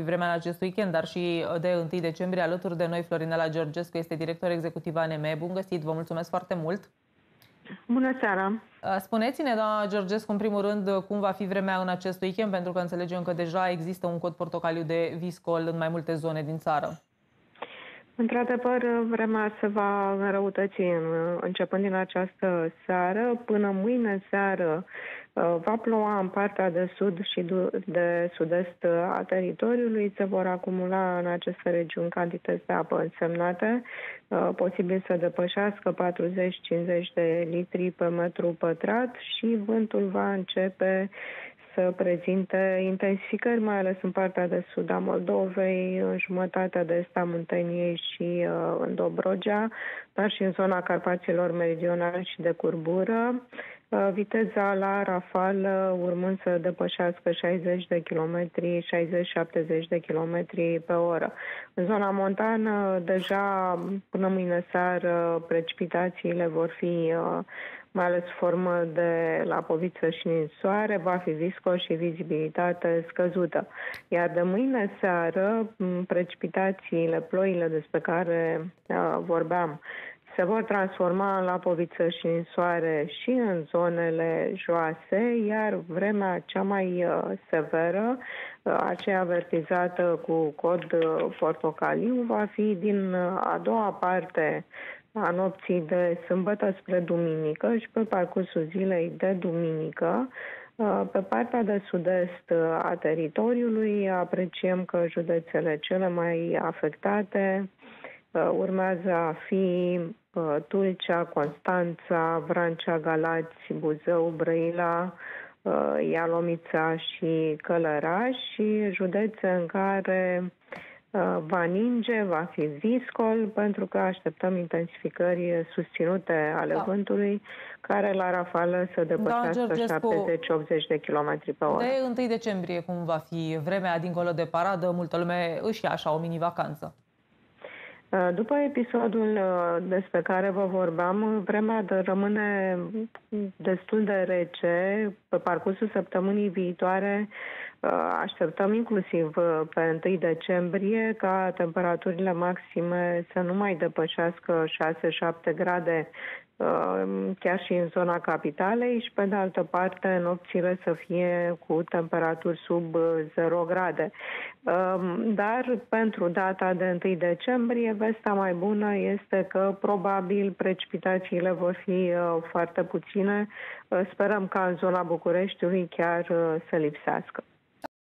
vremea în acest weekend, dar și de 1 decembrie. Alături de noi, Florinela Georgescu este director executiv ANM. Bun găsit, vă mulțumesc foarte mult! Bună seara! Spuneți-ne, doamna Georgescu, în primul rând, cum va fi vremea în acest weekend, pentru că înțelegem că deja există un cod portocaliu de viscol în mai multe zone din țară. Într-adevăr, vremea se va înrăutăți începând din această seară. Până mâine seară uh, va ploua în partea de sud și de sud-est a teritoriului. Se vor acumula în aceste regiuni cantități de apă însemnate, uh, posibil să depășească 40-50 de litri pe metru pătrat și vântul va începe să prezinte intensificări, mai ales în partea de sud a Moldovei, în jumătatea de est a Munteniei și uh, în Dobrogea, dar și în zona Carpaților Meridionale și de curbură. Uh, viteza la rafal uh, urmând să depășească 60 de km, 60-70 de km pe oră. În zona montană, deja până mâine seară, precipitațiile vor fi uh, mai ales formă de lapoviță și ninsoare, va fi visco și vizibilitate scăzută. Iar de mâine seară, precipitațiile, ploile despre care uh, vorbeam, se vor transforma în lapoviță și în soare și în zonele joase, iar vremea cea mai uh, severă, uh, aceea avertizată cu cod portocaliu, va fi din a doua parte a nopții de sâmbătă spre duminică și pe parcursul zilei de duminică. Uh, pe partea de sud-est a teritoriului apreciem că județele cele mai afectate uh, urmează a fi uh, Tulcea, Constanța, Vrancea, Galați, Buzău, Brăila, Ialomița și Călăraș și județe în care Uh, va ninge, va fi viscol, pentru că așteptăm intensificări susținute ale da. vântului, care la rafală să depășească 70-80 de km pe oră. De 1 decembrie, cum va fi vremea dincolo de paradă, multă lume își ia așa o mini-vacanță. Uh, după episodul uh, despre care vă vorbeam, vremea de rămâne destul de rece. Pe parcursul săptămânii viitoare Uh, așteptăm inclusiv uh, pe 1 decembrie ca temperaturile maxime să nu mai depășească 6-7 grade uh, chiar și în zona capitalei și pe de altă parte nopțile să fie cu temperaturi sub 0 grade. Dar pentru data de 1 decembrie, vestea mai bună este că probabil precipitațiile vor fi foarte puține. Sperăm ca în zona Bucureștiului chiar să lipsească.